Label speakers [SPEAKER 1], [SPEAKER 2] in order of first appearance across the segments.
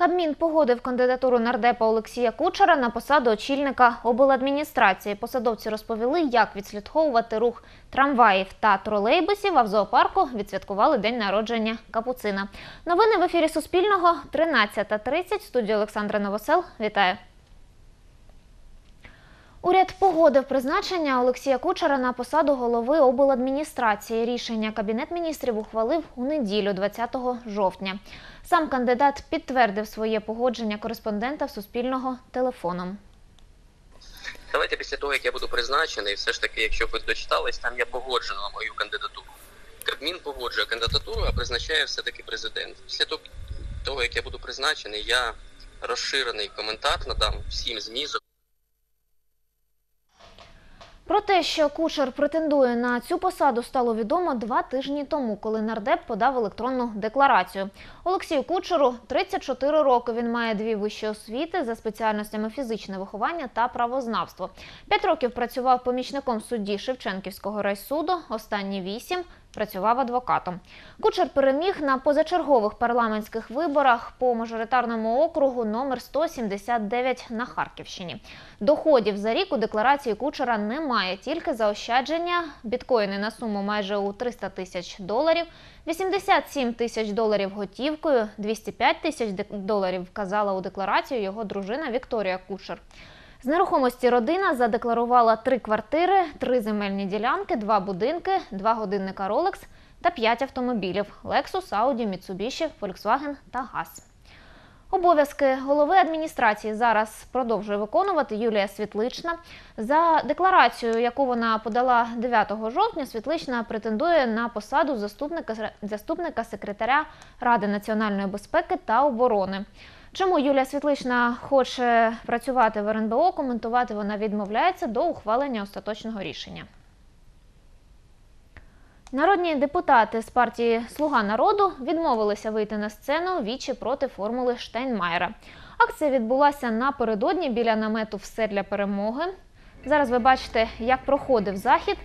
[SPEAKER 1] Кабмін погодив кандидатуру нардепа Олексія Кучера на посаду очільника обладміністрації. Посадовці розповіли, як відслідковувати рух трамваїв та тролейбусів, а в зоопарку відсвяткували день народження Капуцина. Новини в ефірі Суспільного 13.30. Студія Олександра Новосел. Вітаю. Уряд погодив призначення Олексія Кучера на посаду голови обладміністрації. Рішення Кабінет міністрів ухвалив у неділю, 20 жовтня. Сам кандидат підтвердив своє погодження кореспондента в Суспільного телефоном.
[SPEAKER 2] Давайте після того, як я буду призначений, все ж таки, якщо ви дочитались, там я погоджено мою кандидатуру. Кабмін погоджує кандидатуру, а призначає все-таки президент. Після того- як я буду призначений, я розширений коментар надам всім ЗМІ,
[SPEAKER 1] Про те, що Кучер претендує на цю посаду, стало відомо два тижні тому, коли нардеп подав електронну декларацію. Олексію Кучеру 34 роки. Він має дві вищі освіти за спеціальностями фізичне виховання та правознавство. П'ять років працював помічником судді Шевченківського райсуду. Останні вісім працював адвокатом. Кучер переміг на позачергових парламентських виборах по мажоритарному округу номер 179 на Харківщині. Доходів за рік у декларації Кучера немає, тільки заощадження, біткоїни на суму майже у 300 тисяч доларів, 87 тисяч доларів готівкою, 205 тисяч доларів вказала у декларацію його дружина Вікторія Кучер. З нерухомості родина задекларувала три квартири, три земельні ділянки, два будинки, два годинника Rolex та п'ять автомобілів – Lexus, Audi, Mitsubishi, Volkswagen та ГАЗ. Обов'язки голови адміністрації зараз продовжує виконувати Юлія Світлична. За декларацією, яку вона подала 9 жовтня, Світлична претендує на посаду заступника, заступника секретаря Ради національної безпеки та оборони. Чому Юлія Світлична хоче працювати в РНБО, коментувати вона відмовляється до ухвалення остаточного рішення. Народні депутати з партії Слуга народу відмовилися вийти на сцену вічі проти формули Штайнмаєра. Акція відбулася напередодні біля намету Все для перемоги. Зараз ви бачите, як проходив захід.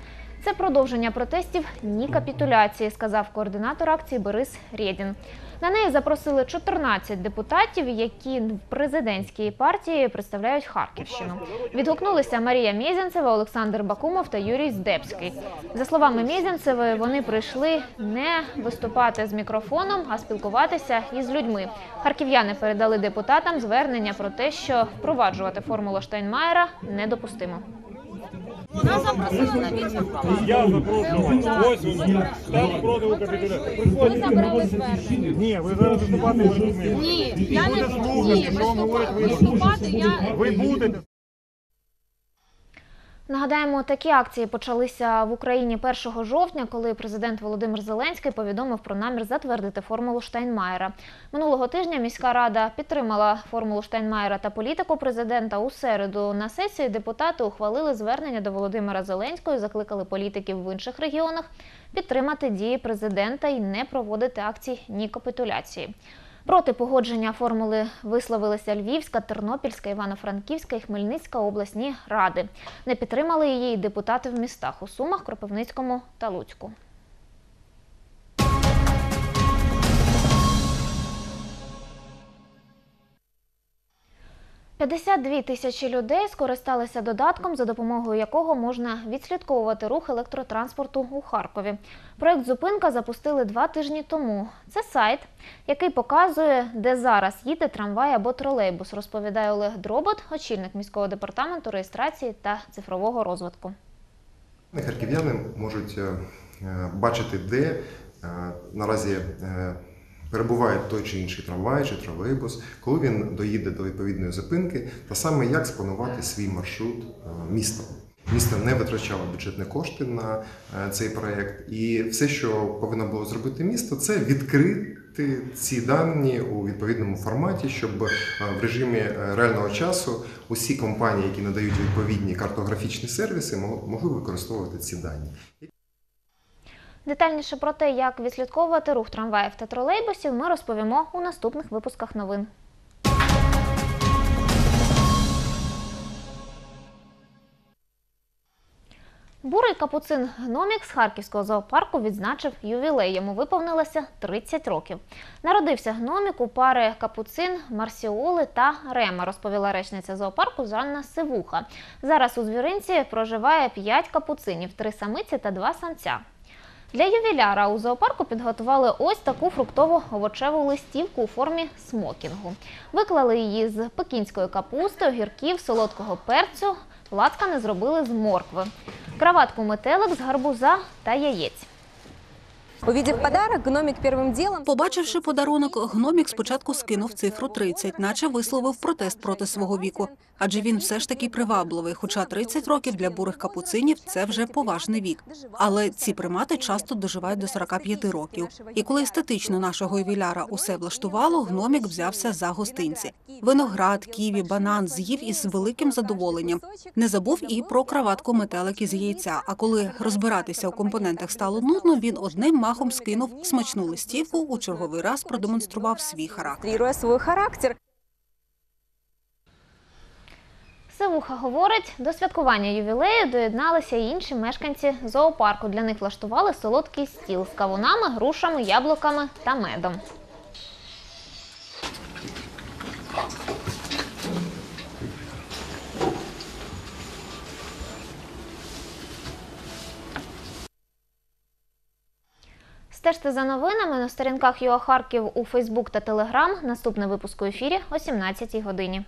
[SPEAKER 1] Це продовження протестів ні капітуляції, сказав координатор акції Борис Рєдін. На неї запросили 14 депутатів, які в президентській партії представляють Харківщину. Відгукнулися Марія Мєзянцева, Олександр Бакумов та Юрій Здебський. За словами Мєзянцевої, вони прийшли не виступати з мікрофоном, а спілкуватися із людьми. Харків'яни передали депутатам звернення про те, що впроваджувати формулу Штайнмаєра недопустимо.
[SPEAKER 3] Нас запросили на вічі
[SPEAKER 4] Я запрошував. Ось.
[SPEAKER 3] Ми забрали звернення.
[SPEAKER 4] Ні, ви зараз виступати не будете.
[SPEAKER 3] Ні, я не ні,
[SPEAKER 4] що вам говорять ви
[SPEAKER 3] виступати я
[SPEAKER 4] Ви будете.
[SPEAKER 1] Нагадаємо, такі акції почалися в Україні 1 жовтня, коли президент Володимир Зеленський повідомив про намір затвердити формулу Штайнмаєра. Минулого тижня міська рада підтримала формулу Штайнмаєра та політику президента. У середу на сесії депутати ухвалили звернення до Володимира Зеленського, і закликали політиків в інших регіонах підтримати дії президента і не проводити акцій ні капітуляції. Проти погодження формули висловилися Львівська, Тернопільська, Івано-Франківська і Хмельницька обласні ради. Не підтримали її депутати в містах у Сумах, Кропивницькому та Луцьку. «52 тисячі людей скористалися додатком, за допомогою якого можна відслідковувати рух електротранспорту у Харкові. Проект «Зупинка» запустили два тижні тому. Це сайт, який показує, де зараз їде трамвай або тролейбус, розповідає Олег Дробот, очільник міського департаменту реєстрації та цифрового розвитку.
[SPEAKER 5] Харків'яни можуть е, е, бачити, де е, наразі перебуває той чи інший трамвай чи тролейбус, коли він доїде до відповідної зупинки, та саме як спланувати свій маршрут е, містом. Місто не витрачало бюджетні кошти на е, цей проект, і все, що повинно було зробити місто, це відкрити ці дані у відповідному форматі, щоб е, в режимі реального часу усі компанії, які надають відповідні картографічні сервіси, мог- могли використовувати ці дані.
[SPEAKER 1] Детальніше про те, як відслідковувати рух трамваїв та тролейбусів, ми розповімо у наступних випусках новин. Бурий капуцин гномік з харківського зоопарку відзначив ювілей. Йому виповнилося 30 років. Народився гномік у пари капуцин, марсіоли та рема, розповіла речниця зоопарку Жанна Сивуха. Зараз у звіринці проживає 5 капуцинів, 3 самиці та 2 самця. Для ювіляра у зоопарку підготували ось таку фруктово-овочеву листівку у формі смокінгу. Виклали її з пекінської капусти, огірків, солодкого перцю. Латкани зробили з моркви. Краватку метелик з гарбуза та яєць.
[SPEAKER 6] Увидев подарок, гномик первым делом...
[SPEAKER 7] Побачивши подарунок, гномік спочатку скинув цифру 30, наче висловив протест проти свого віку. Адже він все ж таки привабливий, хоча 30 років для бурих капуцинів – це вже поважний вік. Але ці примати часто доживають до 45 років. І коли естетично нашого ювіляра усе влаштувало, гномік взявся за гостинці. Виноград, ківі, банан з'їв із великим задоволенням. Не забув і про краватку метелик із яйця. А коли розбиратися у компонентах стало нудно, він одним махом скинув смачну листівку, у черговий раз продемонстрував свій характер.
[SPEAKER 6] Севуха характер,
[SPEAKER 1] Сивуха говорить, до святкування ювілею доєдналися й інші мешканці зоопарку. Для них влаштували солодкий стіл з кавунами, грушами, яблуками та медом. Стежте за новинами на сторінках ЮА Харків у Фейсбук та Телеграм. Наступний випуск у ефірі о 17 годині.